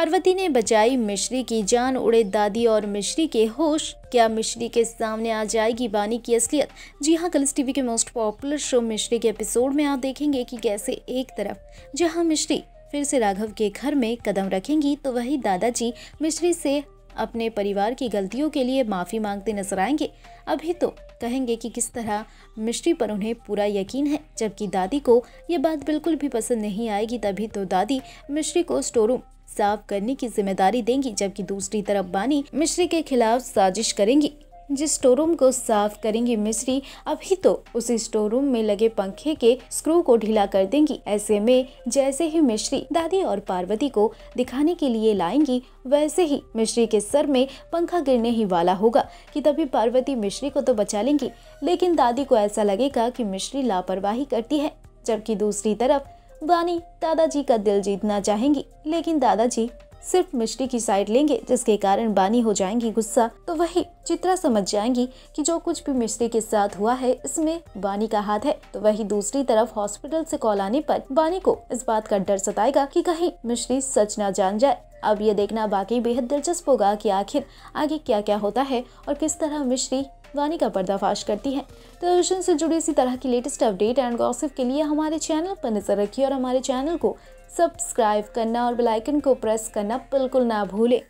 पार्वती ने बचाई मिश्री की जान, उड़े दादी और मिश्री के होश। क्या मिश्री के सामने आ जाएगी बानी की असलियत? जी हाँ कल टीवी के मोस्ट पॉपुलर शो मिश्री के एपिसोड में आप देखेंगे कि कैसे एक तरफ़, जहाँ मिश्री फिर से राघव के घर में कदम रखेंगी तो वही दादाजी मिश्री से अपने परिवार की गलतियों के लिए माफ़ी मांगते नज़र आएँगे। अभी तो कहेंगे कि किस तरह मिश्री पर उन्हें पूरा यकीन है, जबकि दादी को ये बात बिल्कुल भी पसंद नहीं आएगी, तभी तो दादी मिश्री को स्टोरूम साफ़ करने की ज़िम्मेदारी देंगी, जबकि दूसरी तरफ़ बानी मिश्री के खिलाफ साजिश करेंगी। जिस स्टोर रूम को साफ़ करेंगी मिश्री, अभी तो उसी स्टोर रूम में लगे पंखे के स्क्रू को ढीला कर देंगी। ऐसे में जैसे ही मिश्री दादी और पार्वती को दिखाने के लिए लाएँगी, वैसे ही मिश्री के सर में पंखा गिरने ही वाला होगा, कि तभी पार्वती मिश्री को तो बचा लेंगी। लेकिन दादी को ऐसा लगेगा कि मिश्री लापरवाही करती है, जबकि दूसरी तरफ़ वानी, दादाजी का दिल जीतना चाहेंगी, लेकिन दादाजी सिर्फ़ मिश्री की साइड लेंगे, जिसके कारण बानी हो जाएँगी गुस्सा। तो वही चित्रा समझ जाएँगी कि जो कुछ भी मिश्री के साथ हुआ है, इसमें बानी का हाथ है। तो वही दूसरी तरफ़ हॉस्पिटल से कॉल आने पर बानी को इस बात का डर सताएगा कि कहीं मिश्री सच ना जान जाए। अब ये देखना बाकी बेहद दिलचस्प होगा कि आखिर आगे क्या क्या होता है और किस तरह मिश्री वानी का पर्दाफाश करती है। टेलीविज़न से जुड़ी इसी तरह की लेटेस्ट अपडेट एंड गॉसिप के लिए हमारे चैनल पर नज़र रखिए और हमारे चैनल को सब्सक्राइब करना और बेलाइकन को प्रेस करना बिल्कुल ना भूलें।